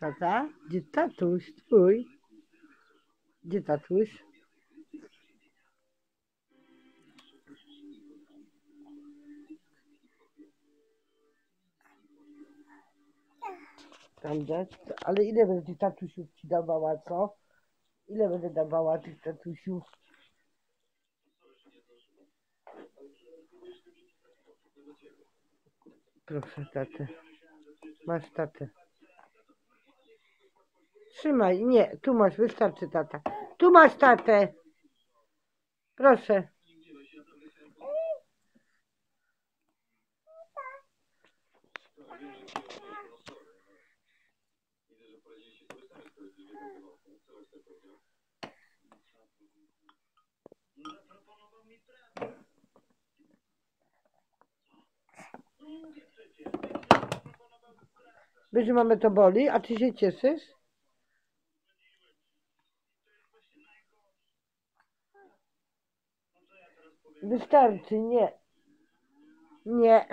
Tata? Gdzie tatuś twój? Gdzie tatuś? Tam dać? Ale ile będę tych tatusiów ci dawała, co? Ile będę dawała tych tatusiów? Proszę tatę. Masz tatę. Trzymaj, nie, tu masz, wystarczy tata. Tu masz tatę. Proszę. Wiesz, mamy to boli, a ty się cieszysz? Wystarczy, nie. Nie.